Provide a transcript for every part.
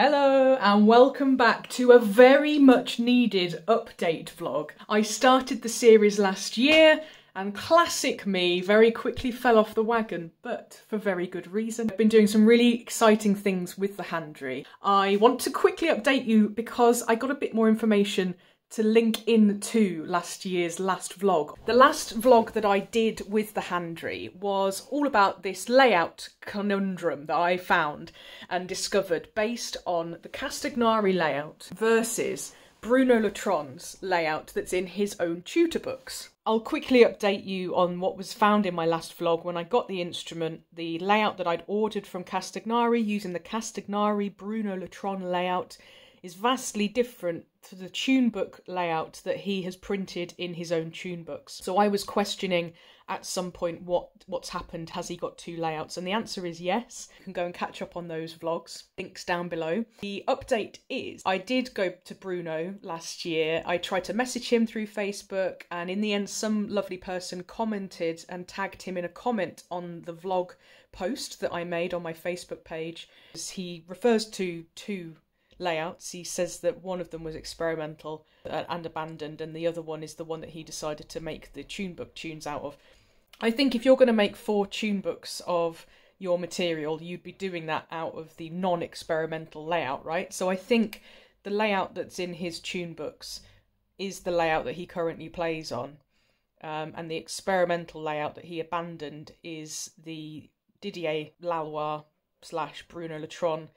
Hello and welcome back to a very much needed update vlog. I started the series last year and classic me very quickly fell off the wagon, but for very good reason. I've been doing some really exciting things with the Handry. I want to quickly update you because I got a bit more information to link in to last year's last vlog. The last vlog that I did with the Handry was all about this layout conundrum that I found and discovered based on the Castagnari layout versus Bruno Le Tron's layout that's in his own tutor books. I'll quickly update you on what was found in my last vlog when I got the instrument, the layout that I'd ordered from Castagnari using the Castagnari Bruno Le Tron layout is vastly different to the tune book layout that he has printed in his own tune books. So I was questioning at some point what what's happened. Has he got two layouts? And the answer is yes. You can go and catch up on those vlogs. Links down below. The update is i did go to bruno last year. I tried to message him through facebook and in the end some lovely person commented and tagged him in a comment on the vlog post that i made on my facebook page. He refers to two layouts. He says that one of them was experimental and abandoned, and the other one is the one that he decided to make the tune book tunes out of. I think if you're going to make four tune books of your material, you'd be doing that out of the non experimental layout, right? So I think the layout that's in his tune books is the layout that he currently plays on. Um, and the experimental layout that he abandoned is the Didier Laloy slash Bruno Le Tron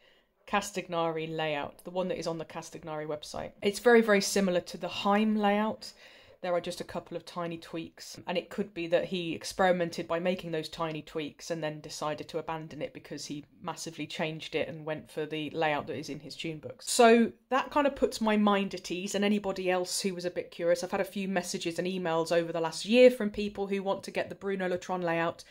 Castagnari layout, the one that is on the Castagnari website. It's very, very similar to the Heim layout. There are just a couple of tiny tweaks, and it could be that he experimented by making those tiny tweaks and then decided to abandon it because he massively changed it and went for the layout that is in his tune books. So that kind of puts my mind at ease, and anybody else who was a bit curious. I've had a few messages and emails over the last year from people who want to get the Bruno Le Tron layout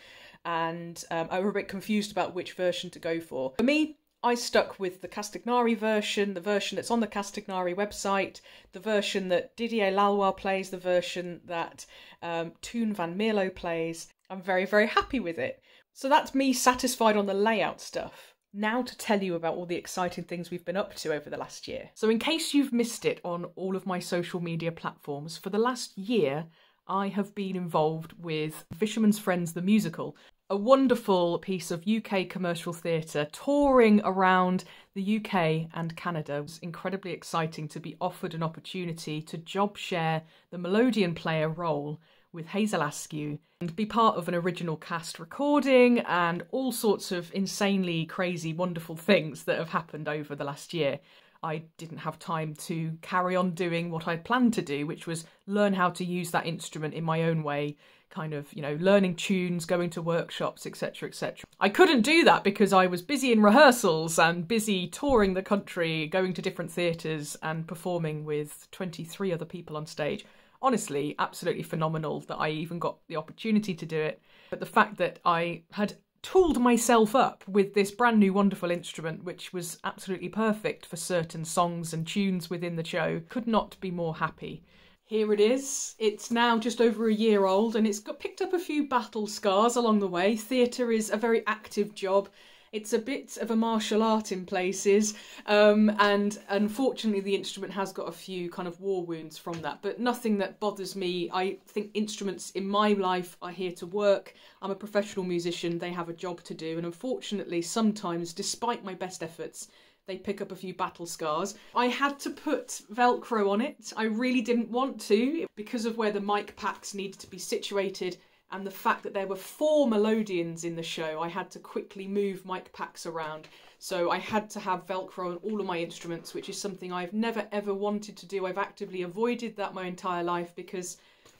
and um, I were a bit confused about which version to go for. For me, I stuck with the Castagnari version, the version that's on the Castagnari website, the version that Didier Laloy plays, the version that um, Toon van Mierlo plays. I'm very, very happy with it. So that's me satisfied on the layout stuff. Now to tell you about all the exciting things we've been up to over the last year. So in case you've missed it on all of my social media platforms, for the last year I have been involved with Fisherman's Friends the musical, a wonderful piece of UK commercial theatre touring around the UK and Canada. It was incredibly exciting to be offered an opportunity to job share the melodeon player role with Hazel Askew and be part of an original cast recording and all sorts of insanely crazy, wonderful things that have happened over the last year. I didn't have time to carry on doing what I'd planned to do, which was learn how to use that instrument in my own way, kind of, you know, learning tunes, going to workshops, etc., etc. I couldn't do that because I was busy in rehearsals and busy touring the country, going to different theatres and performing with 23 other people on stage. Honestly, absolutely phenomenal that I even got the opportunity to do it. But the fact that I had tooled myself up with this brand new wonderful instrument, which was absolutely perfect for certain songs and tunes within the show. Could not be more happy. Here it is. It's now just over a year old and it's got picked up a few battle scars along the way. Theatre is a very active job it's a bit of a martial art in places, um, and unfortunately, the instrument has got a few kind of war wounds from that, but nothing that bothers me. I think instruments in my life are here to work. I'm a professional musician, they have a job to do, and unfortunately, sometimes, despite my best efforts, they pick up a few battle scars. I had to put Velcro on it. I really didn't want to because of where the mic packs needed to be situated and the fact that there were four melodeons in the show, I had to quickly move mic packs around. So I had to have Velcro on all of my instruments, which is something I've never ever wanted to do. I've actively avoided that my entire life because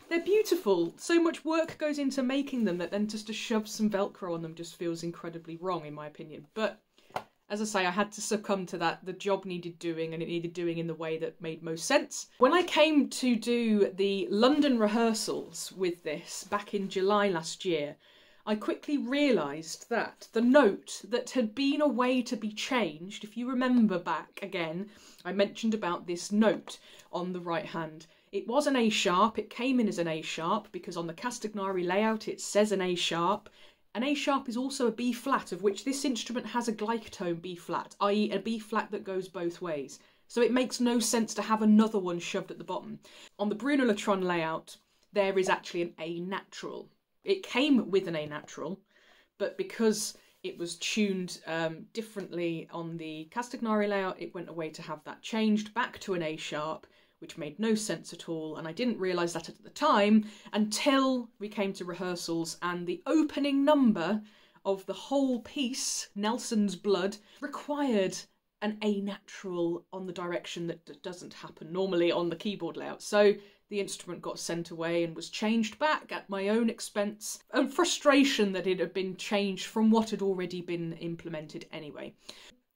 they're beautiful. So much work goes into making them that then just to shove some Velcro on them just feels incredibly wrong, in my opinion. But as I say, I had to succumb to that. The job needed doing, and it needed doing in the way that made most sense. When I came to do the London rehearsals with this back in July last year, I quickly realised that the note that had been a way to be changed, if you remember back again, I mentioned about this note on the right hand. It was an A sharp, it came in as an A sharp because on the Castagnari layout it says an A sharp An A sharp is also a B flat, of which this instrument has a gleichton B flat, i.e., a B flat that goes both ways. So it makes no sense to have another one shoved at the bottom. On the Bruno Le Tron layout, there is actually an A natural. It came with an A natural, but because it was tuned um, differently on the Castagnari layout, it went away to have that changed back to an A sharp, which made no sense at all. And I didn't realise that at the time until we came to rehearsals and the opening number of the whole piece, Nelson's Blood, required an A natural on the direction that doesn't happen normally on the keyboard layout. So the instrument got sent away and was changed back at my own expense and frustration that it had been changed from what had already been implemented anyway.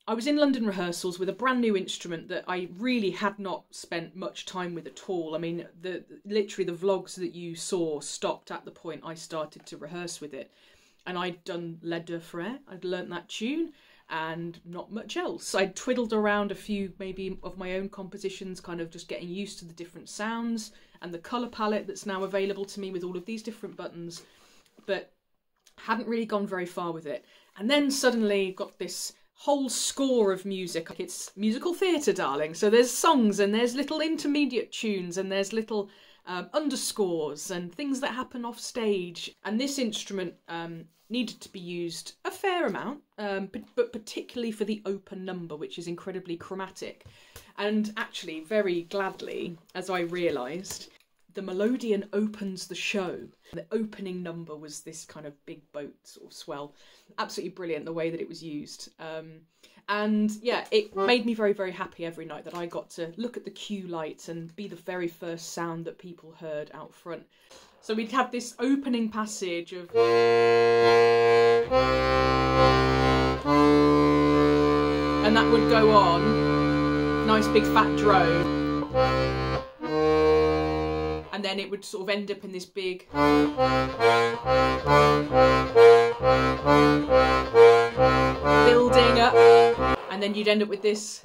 I was in London rehearsals with a brand new instrument that I really had not spent much time with at all. I mean, the literally the vlogs that you saw stopped at the point I started to rehearse with it. And I'd done Les Deux Frères, I'd learnt that tune, and not much else. I'd twiddled around a few maybe of my own compositions, kind of just getting used to the different sounds and the colour palette that's now available to me with all of these different buttons, but hadn't really gone very far with it. And then suddenly got this whole score of music. It's musical theatre, darling. So there's songs and there's little intermediate tunes and there's little um, underscores and things that happen off stage. And this instrument um, needed to be used a fair amount, um, but, but particularly for the open number, which is incredibly chromatic. And actually, very gladly, as I realised, the Melodeon opens the show. The opening number was this kind of big boat sort of swell. Absolutely brilliant the way that it was used. Um, and yeah, it made me very, very happy every night that I got to look at the cue lights and be the very first sound that people heard out front. So we'd have this opening passage of. And that would go on. Nice big fat drone. And then it would sort of end up in this big. Building up. And then you'd end up with this.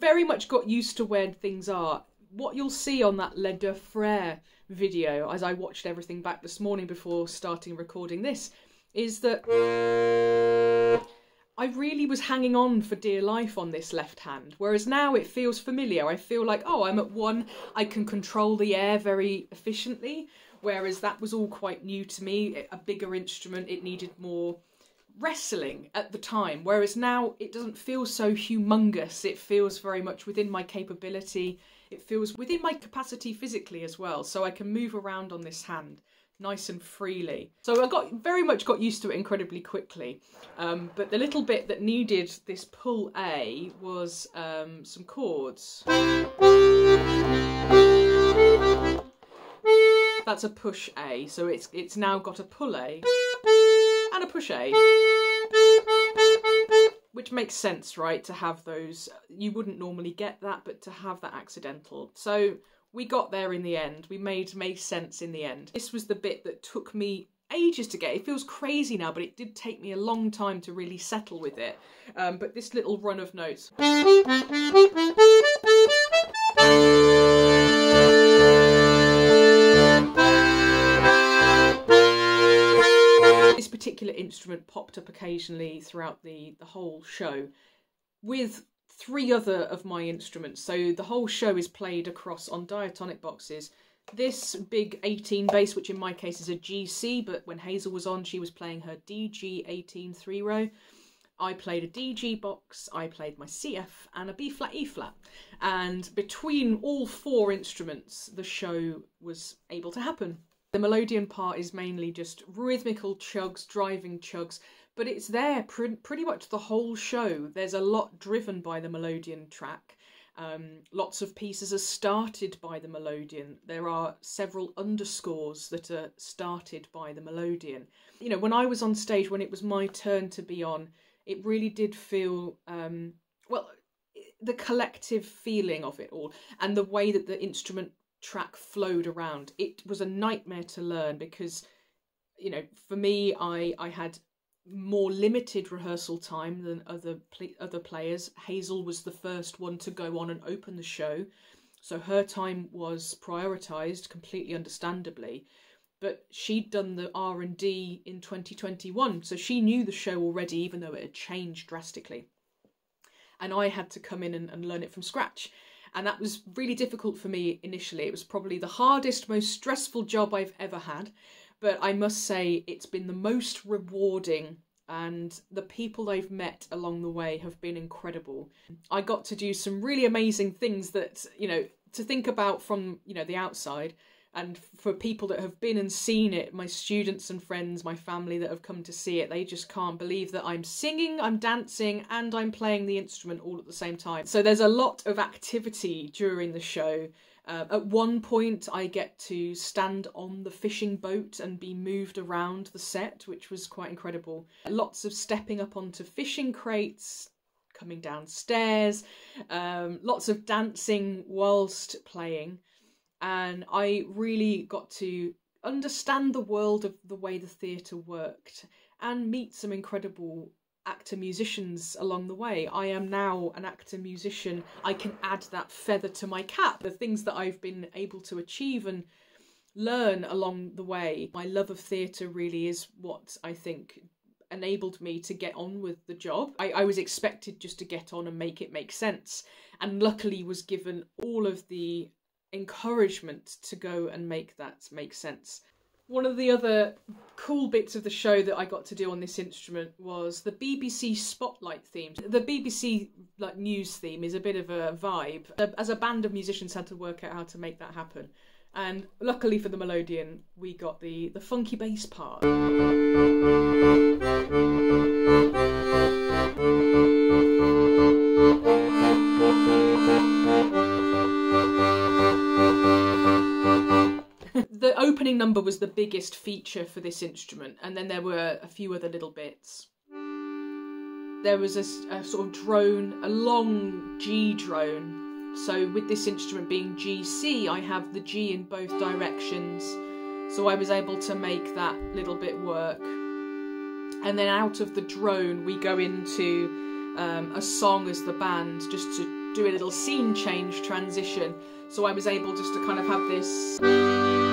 very much got used to where things are. What you'll see on that Les Deux Frères video, as I watched everything back this morning before starting recording this, is that I really was hanging on for dear life on this left hand, whereas now it feels familiar. I feel like, oh, I'm at one, I can control the air very efficiently, whereas that was all quite new to me. Eh, a bigger instrument, it needed more wrestling at the time, whereas now it doesn't feel so humongous. It feels very much within my capability. It feels within my capacity physically as well, so I can move around on this hand nice and freely. So I got very much got used to it incredibly quickly. Um, but the little bit that needed this pull A was um, some chords. That's a push A, so it's it's now got a pull A and a push A. Which makes sense, right? To have those, you wouldn't normally get that, but to have that accidental. So we got there in the end. We made made sense in the end. This was the bit that took me ages to get. It feels crazy now, but it did take me a long time to really settle with it. Um, but this little run of notes. This particular instrument popped up occasionally throughout the, the whole show with three other of my instruments. So the whole show is played across on diatonic boxes. This big 18 bass, which in my case is a GC, but when Hazel was on, she was playing her DG 18 three row. I played a DG box, I played my CF and a B flat E flat. And between all four instruments, the show was able to happen. The Melodeon part is mainly just rhythmical chugs, driving chugs, but it's there pr- pretty much the whole show. There's a lot driven by the Melodeon track. Um, lots of pieces are started by the Melodeon. There are several underscores that are started by the Melodeon. You know, when I was on stage, when it was my turn to be on, it really did feel, um, well, the collective feeling of it all and the way that the instrument track flowed around. It was a nightmare to learn because, you know, for me, I I had more limited rehearsal time than other other players. Hazel was the first one to go on and open the show, So her time was prioritized completely understandably. But she'd done the R&D in 2021 so she knew the show already even though it had changed drastically. And I had to come in and, and learn it from scratch. And that was really difficult for me initially. It was probably the hardest most stressful job I've ever had but I must say it's been the most rewarding and the people I've met along the way have been incredible. I got to do some really amazing things that, you know, to think about from, you know, the outside and for people that have been and seen it, my students and friends, my family that have come to see it, they just can't believe that I'm singing, I'm dancing, and I'm playing the instrument all at the same time. So there's a lot of activity during the show. Uh, at one point, I get to stand on the fishing boat and be moved around the set, which was quite incredible. Lots of stepping up onto fishing crates, coming downstairs, um, lots of dancing whilst playing and I really got to understand the world of the way the theatre worked and meet some incredible actor musicians along the way. I am now an actor musician. I can add that feather to my cap. The things that I've been able to achieve and learn along the way. My love of theatre really is what I think enabled me to get on with the job. I, I was expected just to get on and make it make sense, and luckily was given all of the encouragement to go and make that make sense. One of the other cool bits of the show that I got to do on this instrument was the BBC Spotlight theme. The BBC like news theme is a bit of a vibe. Uh, as a band of musicians had to work out how to make that happen. And luckily for the Melodeon, we got the the funky bass part. Opening number was the biggest feature for this instrument, and then there were a few other little bits. There was a, a sort of drone, a long G drone. So with this instrument being GC, I have the G in both directions. So I was able to make that little bit work. And then out of the drone, we go into um, a song as the band, just to do a little scene change transition. So I was able just to kind of have this.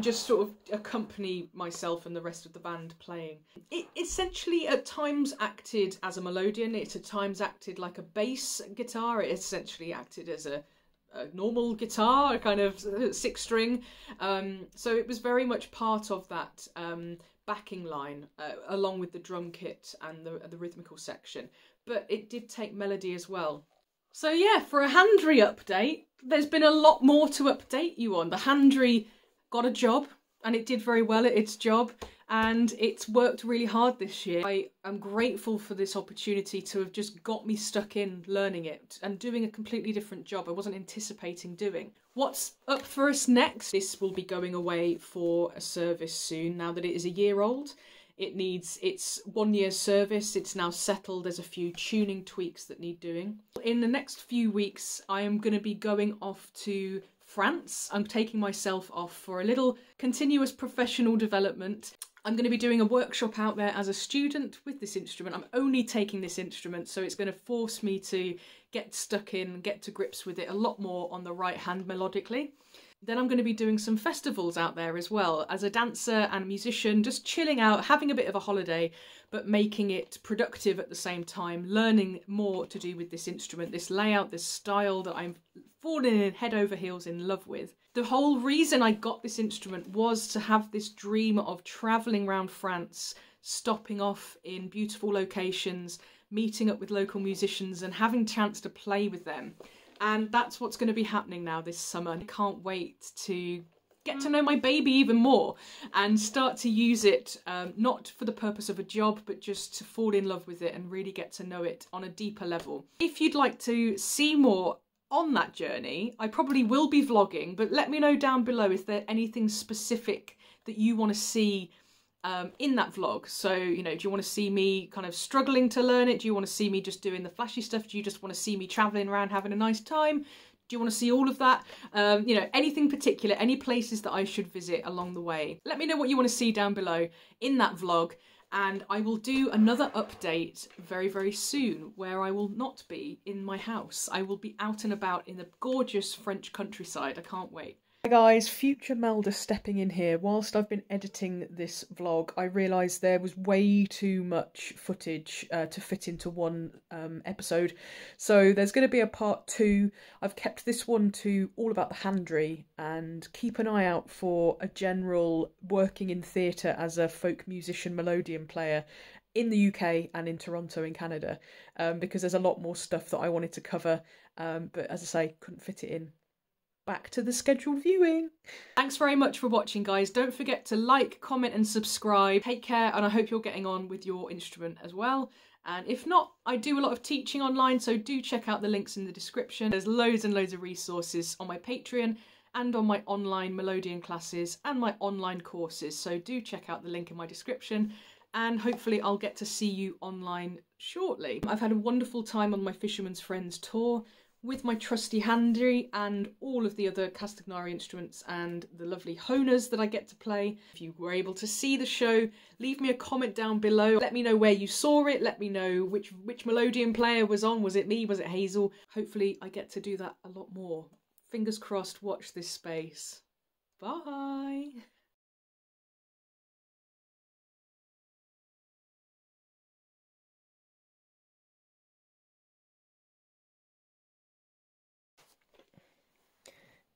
And just sort of accompany myself and the rest of the band playing. It essentially at times acted as a melodeon, it at times acted like a bass guitar, it essentially acted as a, a normal guitar, a kind of six string. Um, so it was very much part of that um, backing line uh, along with the drum kit and the, the rhythmical section. But it did take melody as well. So yeah, for a Handry update, there's been a lot more to update you on. The Handry got a job and it did very well at its job and it's worked really hard this year. I am grateful for this opportunity to have just got me stuck in learning it and doing a completely different job I wasn't anticipating doing. What's up for us next? This will be going away for a service soon now that it is a year old. It needs its one year service, it's now settled, there's a few tuning tweaks that need doing. In the next few weeks I am going to be going off to France. I'm taking myself off for a little continuous professional development. I'm going to be doing a workshop out there as a student with this instrument. I'm only taking this instrument, so it's going to force me to get stuck in, get to grips with it a lot more on the right hand melodically. Then I'm going to be doing some festivals out there as well as a dancer and musician, just chilling out, having a bit of a holiday, but making it productive at the same time, learning more to do with this instrument, this layout, this style that I'm falling in head over heels in love with. The whole reason I got this instrument was to have this dream of travelling around France, stopping off in beautiful locations, meeting up with local musicians and having chance to play with them and that's what's going to be happening now this summer. I can't wait to get to know my baby even more and start to use it um, not for the purpose of a job but just to fall in love with it and really get to know it on a deeper level. If you'd like to see more on that journey, I probably will be vlogging but let me know down below if there anything specific that you want to see um, in that vlog. So, you know, do you want to see me kind of struggling to learn it? Do you want to see me just doing the flashy stuff? Do you just want to see me traveling around having a nice time? Do you want to see all of that? Um, you know, anything particular, any places that I should visit along the way? Let me know what you want to see down below in that vlog and I will do another update very, very soon where I will not be in my house. I will be out and about in the gorgeous French countryside. I can't wait. Hi guys, future Melda stepping in here. Whilst I've been editing this vlog, I realised there was way too much footage uh, to fit into one um, episode. So there's going to be a part two. I've kept this one to all about the handry and keep an eye out for a general working in theatre as a folk musician melodeon player in the UK and in Toronto in Canada um, because there's a lot more stuff that I wanted to cover um, but as I say couldn't fit it in back to the scheduled viewing. Thanks very much for watching guys. Don't forget to like, comment and subscribe. Take care and I hope you're getting on with your instrument as well. And if not, I do a lot of teaching online, so do check out the links in the description. There's loads and loads of resources on my Patreon and on my online Melodeon classes and my online courses. So do check out the link in my description and hopefully I'll get to see you online shortly. I've had a wonderful time on my Fisherman's Friends tour with my trusty Handry and all of the other Castagnari instruments and the lovely Hohners that I get to play. If you were able to see the show, leave me a comment down below. Let me know where you saw it. Let me know which, which Melodeon player was on. Was it me? Was it Hazel? Hopefully I get to do that a lot more. Fingers crossed, watch this space. Bye!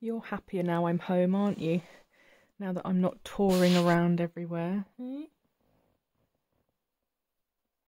You're happier now I'm home, aren't you? Now that I'm not touring around everywhere. Eh?